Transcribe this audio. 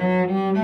Música